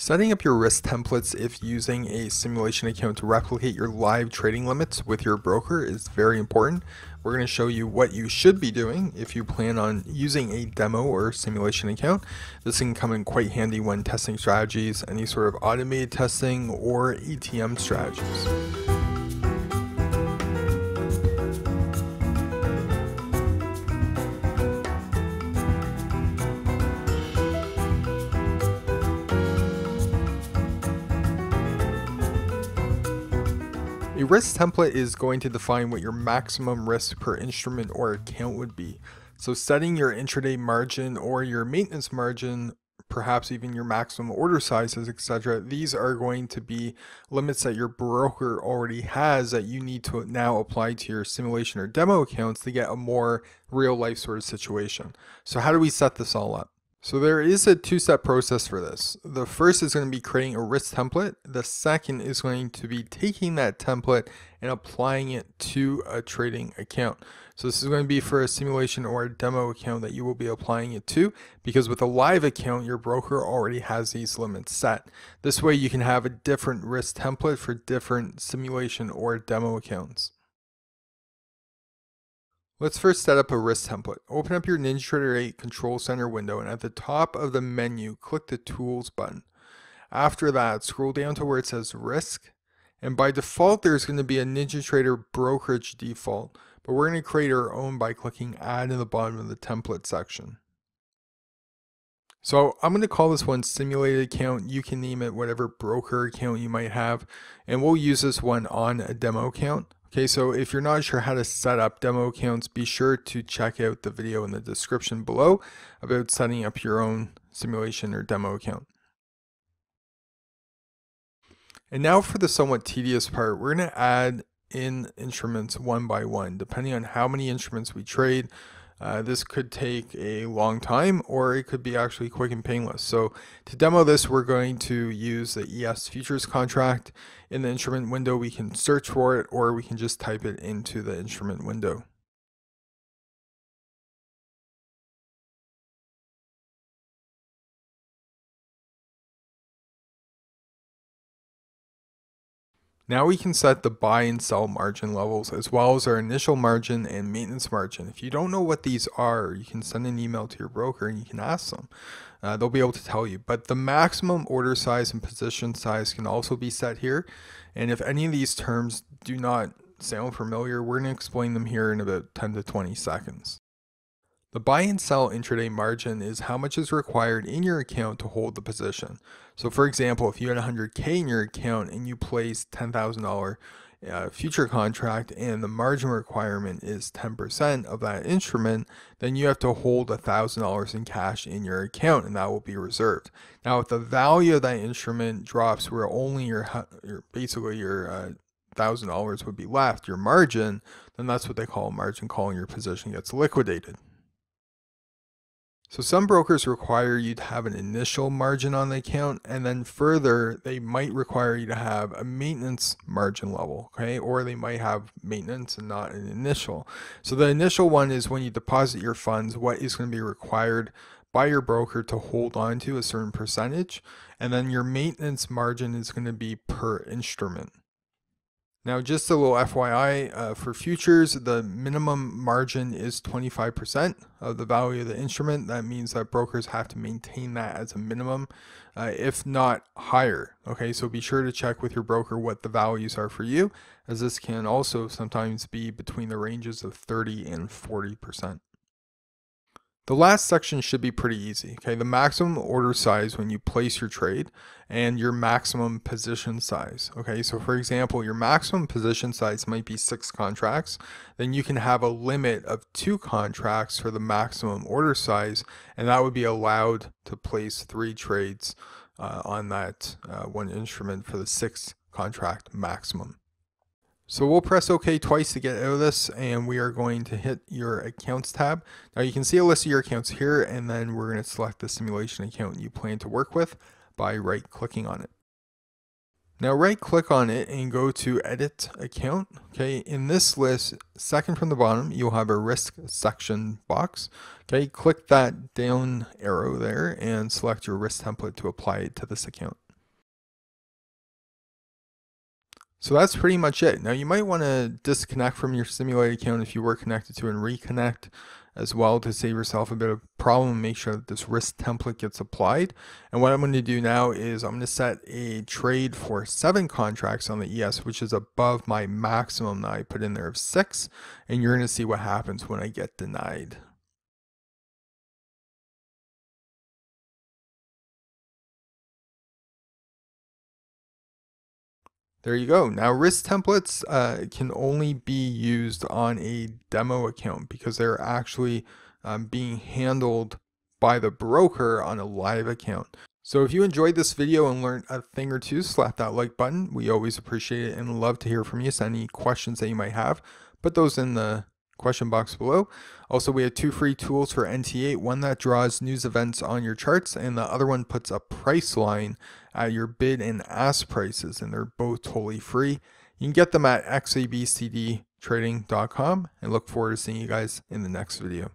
Setting up your risk templates if using a simulation account to replicate your live trading limits with your broker is very important. We're going to show you what you should be doing if you plan on using a demo or simulation account. This can come in quite handy when testing strategies, any sort of automated testing or ATM strategies. Risk template is going to define what your maximum risk per instrument or account would be. So setting your intraday margin or your maintenance margin, perhaps even your maximum order sizes, etc. These are going to be limits that your broker already has that you need to now apply to your simulation or demo accounts to get a more real life sort of situation. So how do we set this all up? So there is a two-step process for this. The first is going to be creating a risk template. The second is going to be taking that template and applying it to a trading account. So this is going to be for a simulation or a demo account that you will be applying it to because with a live account, your broker already has these limits set. This way you can have a different risk template for different simulation or demo accounts. Let's first set up a risk template. Open up your NinjaTrader 8 Control Center window and at the top of the menu, click the Tools button. After that, scroll down to where it says Risk. And by default, there's going to be a NinjaTrader brokerage default, but we're going to create our own by clicking Add in the bottom of the template section. So I'm going to call this one simulated account. You can name it whatever broker account you might have, and we'll use this one on a demo account. Okay, so if you're not sure how to set up demo accounts, be sure to check out the video in the description below about setting up your own simulation or demo account. And now for the somewhat tedious part, we're going to add in instruments one by one, depending on how many instruments we trade, uh, this could take a long time or it could be actually quick and painless. So to demo this, we're going to use the ES futures contract. In the instrument window, we can search for it or we can just type it into the instrument window. Now we can set the buy and sell margin levels as well as our initial margin and maintenance margin. If you don't know what these are, you can send an email to your broker and you can ask them. Uh, they'll be able to tell you. But the maximum order size and position size can also be set here. And if any of these terms do not sound familiar, we're going to explain them here in about 10 to 20 seconds. The buy and sell intraday margin is how much is required in your account to hold the position. So for example, if you had 100K in your account and you place $10,000 uh, future contract and the margin requirement is 10% of that instrument, then you have to hold $1,000 in cash in your account and that will be reserved. Now, if the value of that instrument drops where only your, your basically your uh, $1,000 would be left, your margin, then that's what they call a margin call and your position gets liquidated. So some brokers require you to have an initial margin on the account and then further they might require you to have a maintenance margin level, okay? Or they might have maintenance and not an initial. So the initial one is when you deposit your funds, what is going to be required by your broker to hold on to a certain percentage and then your maintenance margin is going to be per instrument. Now, just a little FYI, uh, for futures, the minimum margin is 25% of the value of the instrument. That means that brokers have to maintain that as a minimum, uh, if not higher. Okay, so be sure to check with your broker what the values are for you, as this can also sometimes be between the ranges of 30 and 40%. The last section should be pretty easy. Okay, the maximum order size when you place your trade and your maximum position size. Okay, so for example, your maximum position size might be six contracts. Then you can have a limit of two contracts for the maximum order size, and that would be allowed to place three trades uh, on that uh, one instrument for the six contract maximum. So we'll press OK twice to get out of this and we are going to hit your accounts tab. Now you can see a list of your accounts here and then we're going to select the simulation account you plan to work with by right clicking on it. Now right click on it and go to edit account. Okay, in this list, second from the bottom, you'll have a risk section box. Okay, click that down arrow there and select your risk template to apply it to this account. So that's pretty much it. Now you might want to disconnect from your simulated account if you were connected to and reconnect as well to save yourself a bit of problem and make sure that this risk template gets applied. And what I'm going to do now is I'm going to set a trade for seven contracts on the ES, which is above my maximum that I put in there of six. And you're going to see what happens when I get denied. There you go. Now risk templates uh, can only be used on a demo account because they're actually um, being handled by the broker on a live account. So if you enjoyed this video and learned a thing or two, slap that like button. We always appreciate it and love to hear from you. Send any questions that you might have. Put those in the question box below. Also, we have two free tools for NT8, one that draws news events on your charts and the other one puts a price line at your bid and ask prices and they're both totally free. You can get them at xabcdtrading.com and look forward to seeing you guys in the next video.